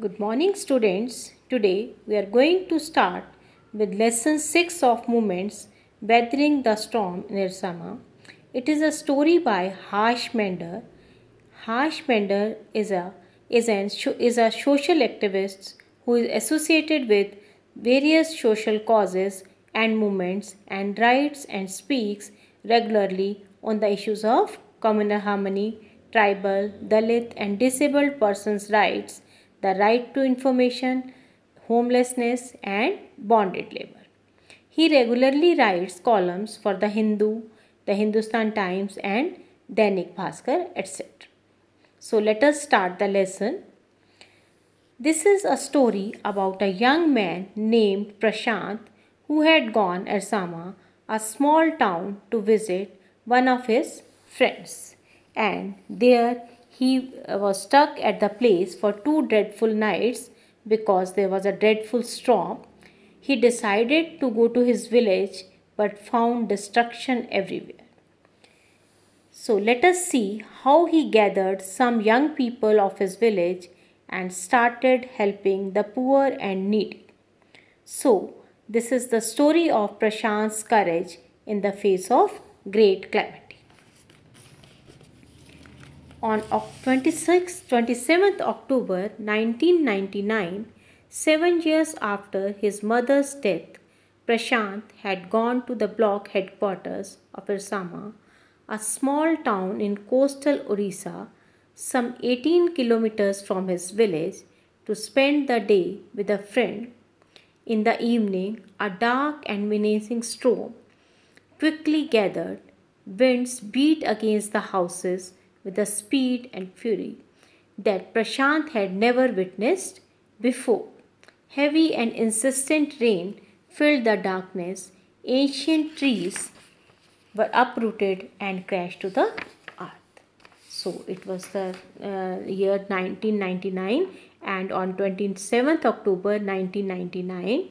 Good morning, students. Today we are going to start with lesson 6 of Moments Weathering the Storm in Ersama. It is a story by Harsh Mander. Harsh Mander is a, is, an, is a social activist who is associated with various social causes and movements and writes and speaks regularly on the issues of communal harmony, tribal, Dalit, and disabled persons' rights, the right to information, homelessness, and bonded labor. He regularly writes columns for the Hindu, the Hindustan Times, and Dainik Bhaskar, etc. So let us start the lesson. This is a story about a young man named Prashant who had gone Ersama, a small town, to visit one of his friends and there he uh, was stuck at the place for two dreadful nights because there was a dreadful storm. He decided to go to his village but found destruction everywhere. So let us see how he gathered some young people of his village and started helping the poor and needy. So, this is the story of Prashant's courage in the face of great calamity on 26, 27th October 1999, seven years after his mother's death, Prashant had gone to the block headquarters of Ersama, a small town in coastal Orissa, some 18 kilometers from his village, to spend the day with a friend. In the evening, a dark and menacing storm quickly gathered. Winds beat against the houses with a speed and fury that Prashant had never witnessed before. Heavy and insistent rain filled the darkness. Ancient trees were uprooted and crashed to the earth. So it was the uh, year 1999 and on 27th October 1999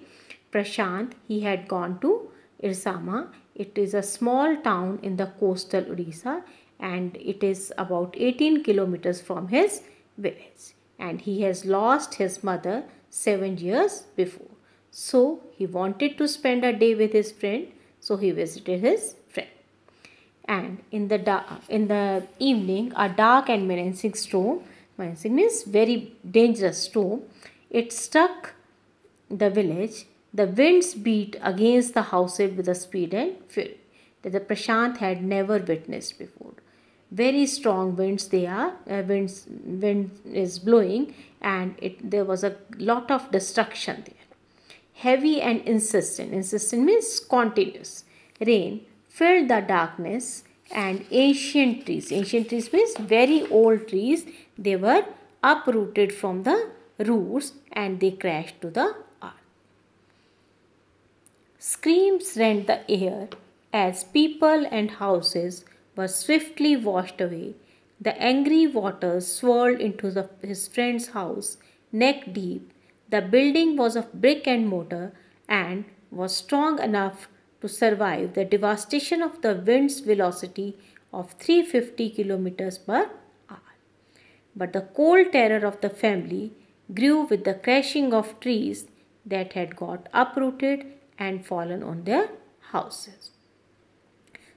Prashant he had gone to Ersama. It is a small town in the coastal Odisha and it is about 18 kilometers from his village. And he has lost his mother 7 years before. So he wanted to spend a day with his friend so he visited his friend. And in the in the evening a dark and menacing storm menacing means very dangerous storm it struck the village. The winds beat against the houses with a speed and fury that the Prashant had never witnessed before very strong winds they are uh, winds wind is blowing and it there was a lot of destruction there. Heavy and insistent. Insistent means continuous. Rain filled the darkness and ancient trees. Ancient trees means very old trees. They were uprooted from the roots and they crashed to the earth. Screams rent the air as people and houses were swiftly washed away. The angry waters swirled into the, his friend's house, neck deep. The building was of brick and mortar and was strong enough to survive the devastation of the wind's velocity of 350 kilometers per hour. But the cold terror of the family grew with the crashing of trees that had got uprooted and fallen on their houses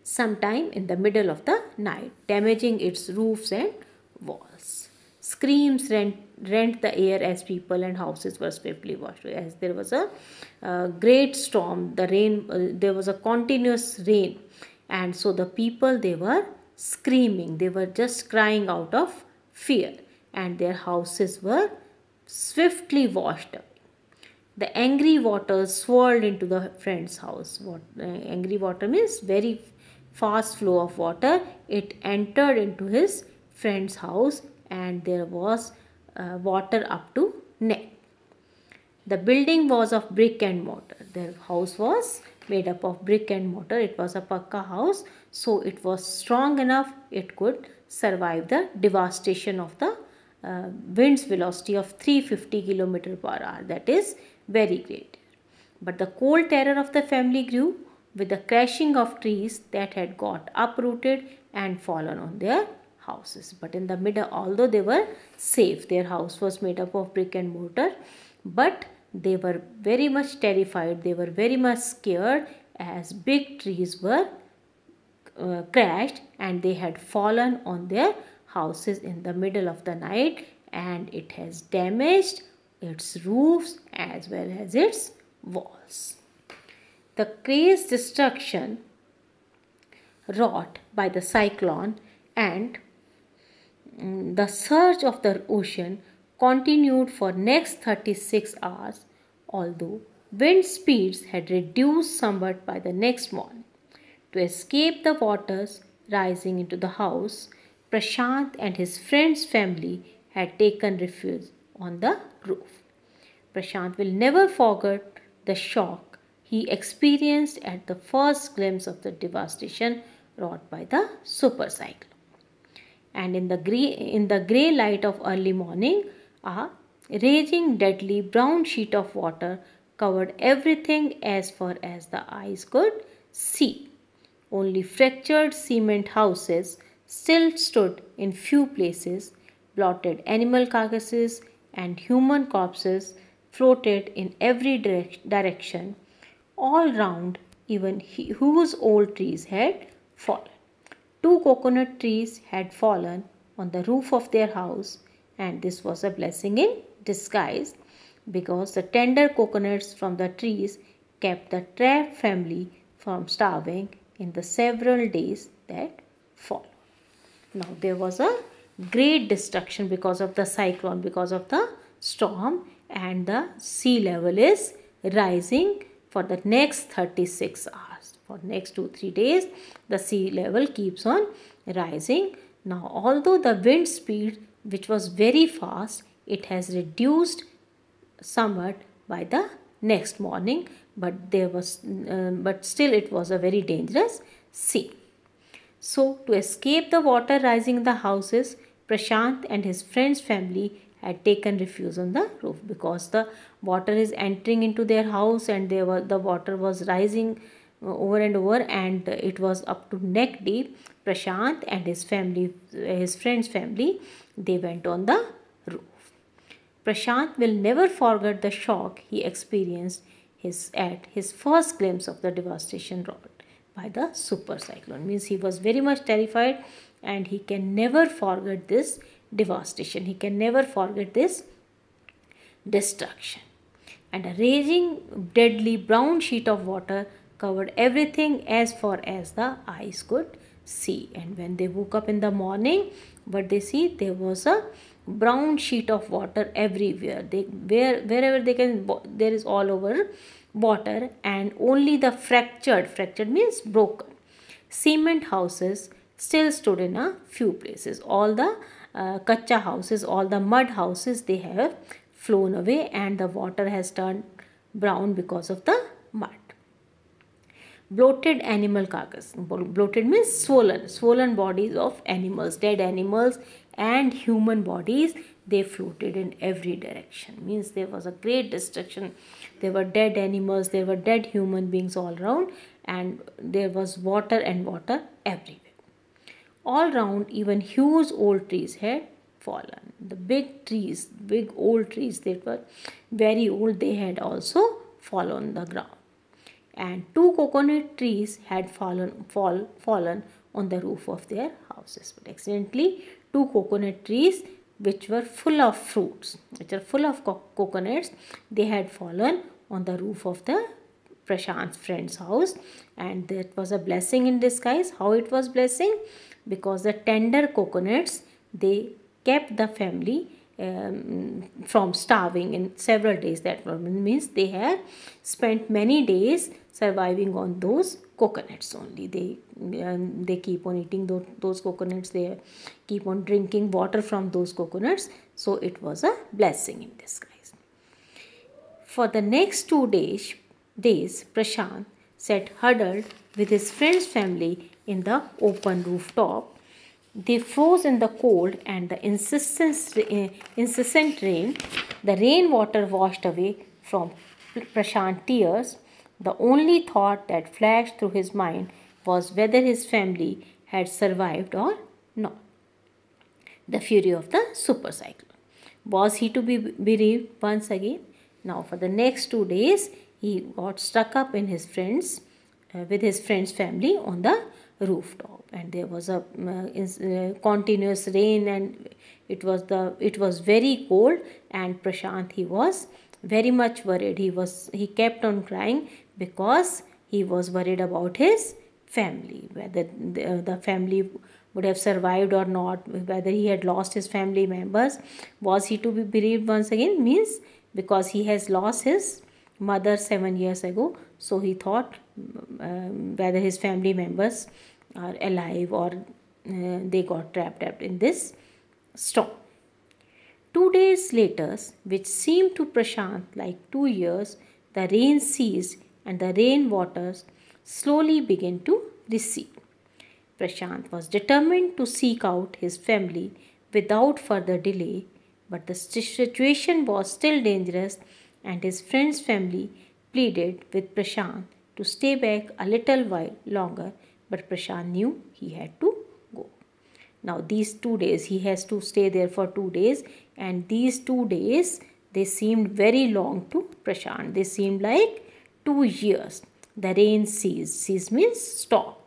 sometime in the middle of the night, damaging its roofs and walls. Screams rent, rent the air as people and houses were swiftly washed away. As there was a uh, great storm, the rain, uh, there was a continuous rain, and so the people they were screaming, they were just crying out of fear, and their houses were swiftly washed away the angry waters swirled into the friend's house. What uh, angry water means very fast flow of water it entered into his friend's house and there was uh, water up to neck. The building was of brick and mortar. Their house was made up of brick and mortar. It was a pakka house so it was strong enough it could survive the devastation of the uh, wind's velocity of 350 km per hour. That is very great. But the cold terror of the family grew with the crashing of trees that had got uprooted and fallen on their houses. But in the middle, although they were safe, their house was made up of brick and mortar, but they were very much terrified, they were very much scared as big trees were uh, crashed and they had fallen on their houses in the middle of the night and it has damaged its roofs as well as its walls. The crazy destruction wrought by the cyclone and mm, the surge of the ocean continued for next 36 hours although wind speeds had reduced somewhat by the next morning. To escape the waters rising into the house, Prashant and his friend's family had taken refuge on the roof. Prashant will never forget the shock he experienced at the first glimpse of the devastation wrought by the supercyclone. And in the gray, in the grey light of early morning, a raging deadly brown sheet of water covered everything as far as the eyes could see. Only fractured cement houses still stood in few places, blotted animal carcasses and human corpses floated in every direction. All round, even whose old trees had fallen. Two coconut trees had fallen on the roof of their house, and this was a blessing in disguise because the tender coconuts from the trees kept the trapped family from starving in the several days that followed. Now there was a great destruction because of the cyclone, because of the storm and the sea level is rising for the next 36 hours. For next 2-3 days the sea level keeps on rising. Now although the wind speed which was very fast it has reduced somewhat by the next morning but there was uh, but still it was a very dangerous sea so to escape the water rising in the houses prashant and his friend's family had taken refuge on the roof because the water is entering into their house and they were the water was rising uh, over and over and it was up to neck deep prashant and his family his friend's family they went on the roof. Prashant will never forget the shock he experienced his, at his first glimpse of the devastation wrought by the super cyclone. Means he was very much terrified and he can never forget this devastation. He can never forget this destruction. And a raging, deadly brown sheet of water covered everything as far as the eyes could see. And when they woke up in the morning, what they see, there was a brown sheet of water everywhere they where wherever they can there is all over water and only the fractured fractured means broken cement houses still stood in a few places all the uh, kacha houses all the mud houses they have flown away and the water has turned brown because of the mud. Bloated animal carcass. Bloated means swollen. Swollen bodies of animals dead animals and human bodies they floated in every direction. Means there was a great destruction. There were dead animals there were dead human beings all around and there was water and water everywhere all round even huge old trees had fallen. The big trees big old trees that were very old they had also fallen the ground. And two coconut trees had fallen fall, fallen on the roof of their houses. But accidentally two coconut trees which were full of fruits which are full of co coconuts they had fallen on the roof of the Prashant's friend's house. And that was a blessing in disguise. How it was blessing because the tender coconuts they kept the family um, from starving in several days. That means they had spent many days surviving on those coconuts only. They um, they keep on eating those, those coconuts. They keep on drinking water from those coconuts. So it was a blessing in disguise. For the next two days days prashant sat huddled with his friend's family in the open rooftop they froze in the cold and the incessant, incessant rain the rainwater washed away from prashant tears the only thought that flashed through his mind was whether his family had survived or not. the fury of the super cyclone. Was he to be bereaved once again? Now, for the next two days, he got stuck up in his friends, uh, with his friend's family on the rooftop, and there was a uh, uh, continuous rain, and it was the it was very cold, and Prashant he was very much worried. He was he kept on crying because he was worried about his family, whether the, the family would have survived or not, whether he had lost his family members. Was he to be bereaved once again? Means because he has lost his mother seven years ago. So he thought um, whether his family members are alive or uh, they got trapped up in this storm. Two days later, which seemed to Prashant like two years, the rain ceased and the rain waters slowly began to recede. Prashant was determined to seek out his family without further delay, but the situation was still dangerous and his friend's family pleaded with Prashant to stay back a little while longer, but Prashant knew he had to go. Now, these two days, he has to stay there for two days, and these two days they seemed very long to Prashant. They seemed like two years. The rain ceased. Cease means stop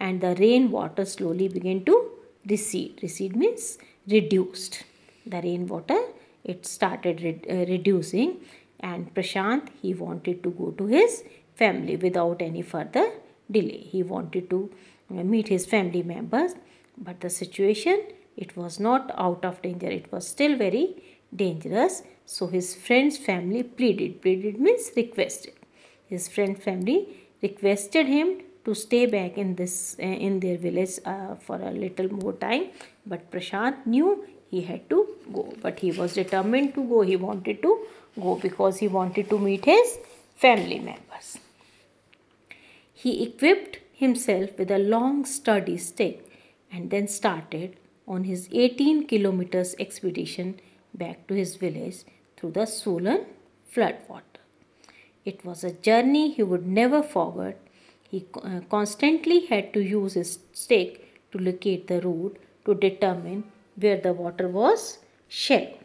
and the rain water slowly began to recede. Recede means reduced. The rain water it started re uh, reducing and Prashant he wanted to go to his family without any further delay. He wanted to uh, meet his family members but the situation it was not out of danger. It was still very dangerous. So his friend's family pleaded. Pleaded means requested. His friend family requested him to stay back in this uh, in their village uh, for a little more time but prashant knew he had to go but he was determined to go he wanted to go because he wanted to meet his family members he equipped himself with a long sturdy stick and then started on his 18 kilometers expedition back to his village through the swollen floodwater. It was a journey he would never forget he uh, constantly had to use his stick to locate the route to determine where the water was shallow.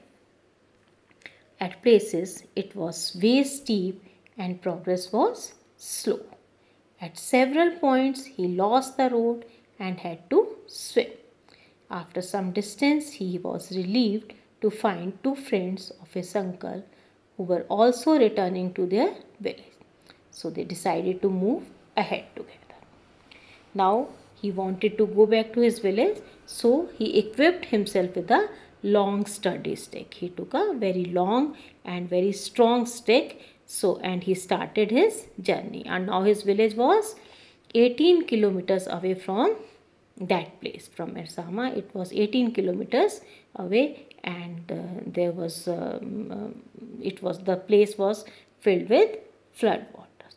At places, it was way steep and progress was slow. At several points, he lost the road and had to swim. After some distance, he was relieved to find two friends of his uncle who were also returning to their village. So they decided to move ahead together. Now he wanted to go back to his village, so he equipped himself with a long sturdy stick. He took a very long and very strong stick. So and he started his journey. And now his village was 18 kilometers away from that place from Ersama. It was 18 kilometers away, and uh, there was um, uh, it was the place was filled with flood water.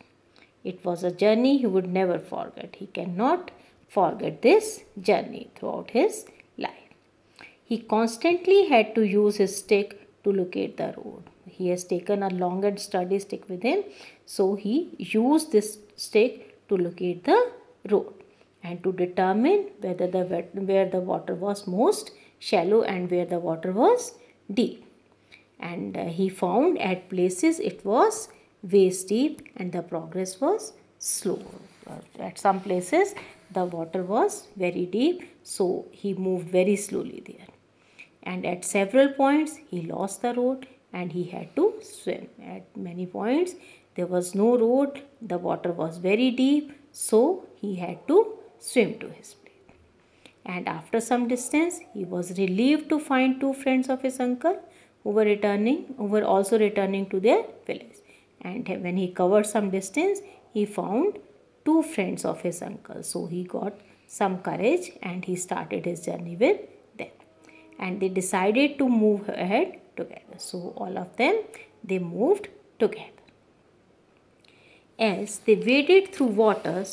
It was a journey he would never forget. He cannot forget this journey throughout his life. He constantly had to use his stick to locate the road. He has taken a long and stick with him, so he used this stick to locate the road and to determine whether the where the water was most shallow and where the water was deep. And uh, he found at places it was waist deep and the progress was slow. At some places the water was very deep so he moved very slowly there. And at several points he lost the road and he had to swim. At many points there was no road, the water was very deep so he had to swim to his place. And after some distance he was relieved to find two friends of his uncle who were returning, who were also returning to their village and when he covered some distance he found two friends of his uncle so he got some courage and he started his journey with them and they decided to move ahead together. So all of them they moved together. As they waded through waters.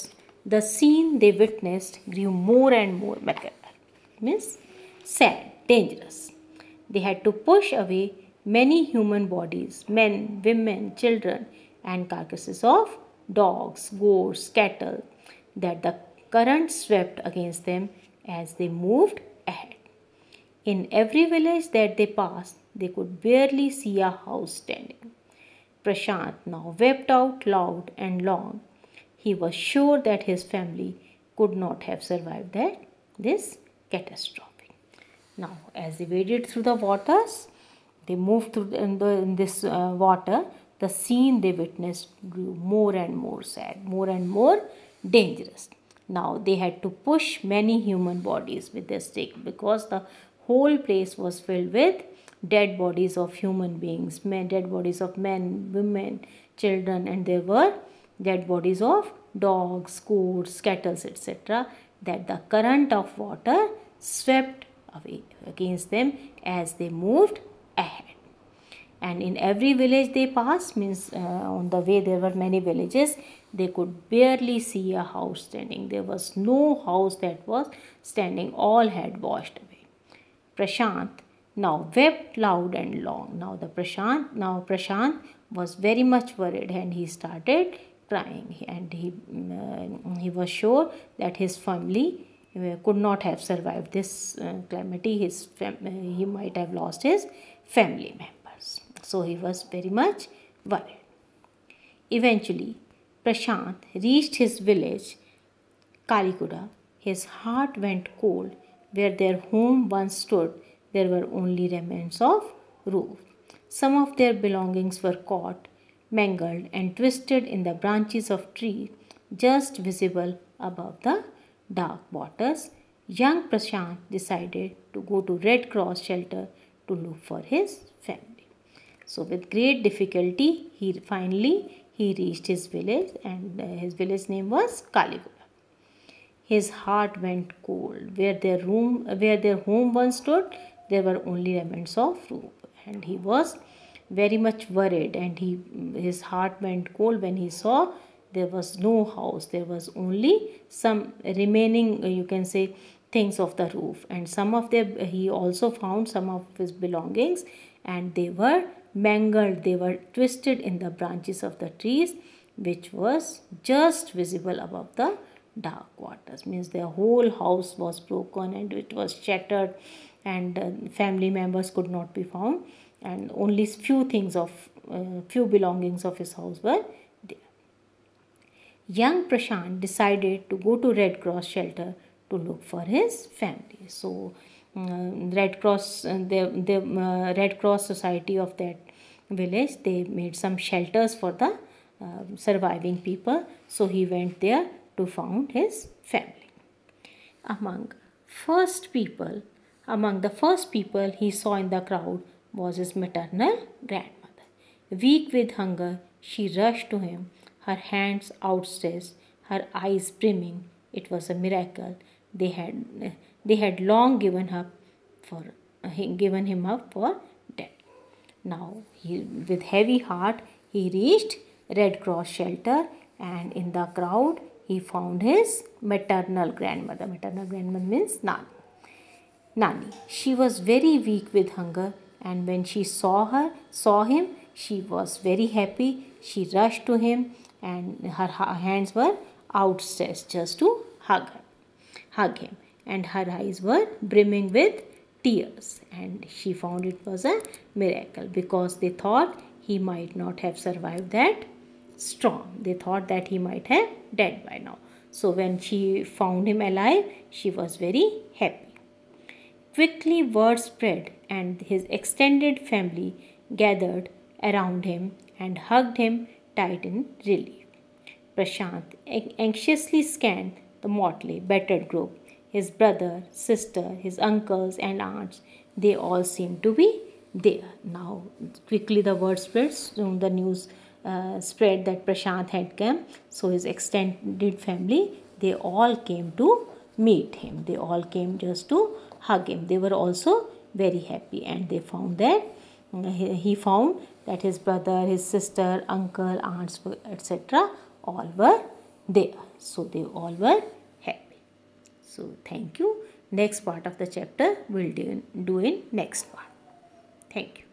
The scene they witnessed grew more and more macabre means sad dangerous. They had to push away many human bodies, men, women, children, and carcasses of dogs, goats, cattle, that the current swept against them as they moved ahead. In every village that they passed, they could barely see a house standing. Prashant now wept out loud and long. He was sure that his family could not have survived that this catastrophe. Now, as they waded through the waters, they moved through in, the, in this uh, water. The scene they witnessed grew more and more sad, more and more dangerous. Now they had to push many human bodies with their stick because the whole place was filled with dead bodies of human beings, men, dead bodies of men, women, children, and there were dead bodies of dogs, goats, cattle, etc. That the current of water swept away against them as they moved ahead. And in every village they passed, means uh, on the way there were many villages, they could barely see a house standing. There was no house that was standing, all had washed away. Prashant now wept loud and long. Now the Prashant, now Prashant was very much worried and he started crying and he uh, he was sure that his family uh, could not have survived this uh, calamity. His fam- uh, he might have lost his family members. So he was very much worried. Eventually, Prashant reached his village, Kalikuda. His heart went cold where their home once stood there were only remnants of roof. Some of their belongings were caught, mangled, and twisted in the branches of trees just visible above the dark waters. Young Prashant decided to go to Red Cross shelter to look for his family. So, with great difficulty, he finally he reached his village, and uh, his village name was Kaligura. His heart went cold. Where their room, where their home once stood, there were only remnants of roof and he was very much worried and he his heart went cold when he saw there was no house. There was only some remaining uh, you can say things of the roof. And some of them he also found some of his belongings and they were mangled. They were twisted in the branches of the trees which was just visible above the dark waters. Means their whole house was broken and it was shattered and uh, family members could not be found. And only few things of uh, few belongings of his house were there. Young prashant decided to go to red cross shelter to look for his family. So uh, red cross uh, the, the uh, red cross society of that village they made some shelters for the uh, surviving people. So he went there to found his family. Among first people among the first people he saw in the crowd was his maternal grandmother. Weak with hunger, she rushed to him, her hands outstretched, her eyes brimming. It was a miracle. They had, they had long given up for given him up for dead. Now, he, with heavy heart, he reached Red Cross shelter, and in the crowd, he found his maternal grandmother. Maternal grandmother means Nan. Nani. She was very weak with hunger, and when she saw her, saw him, she was very happy. She rushed to him, and her hands were outstretched just to hug her, hug him, and her eyes were brimming with tears. And she found it was a miracle because they thought he might not have survived that storm. They thought that he might have died by now. So when she found him alive, she was very happy. Quickly word spread, and his extended family gathered around him and hugged him tight in relief. Prashant anxiously scanned the motley, battered group. His brother, sister, his uncles, and aunts, they all seemed to be there. Now, quickly the word spread, soon the news uh, spread that Prashant had come. So, his extended family, they all came to meet him. They all came just to hug him. They were also very happy and they found that uh, he found that his brother, his sister, uncle, aunts, etc. all were there. So they all were happy. So thank you. Next part of the chapter we'll do in, do in next part. Thank you.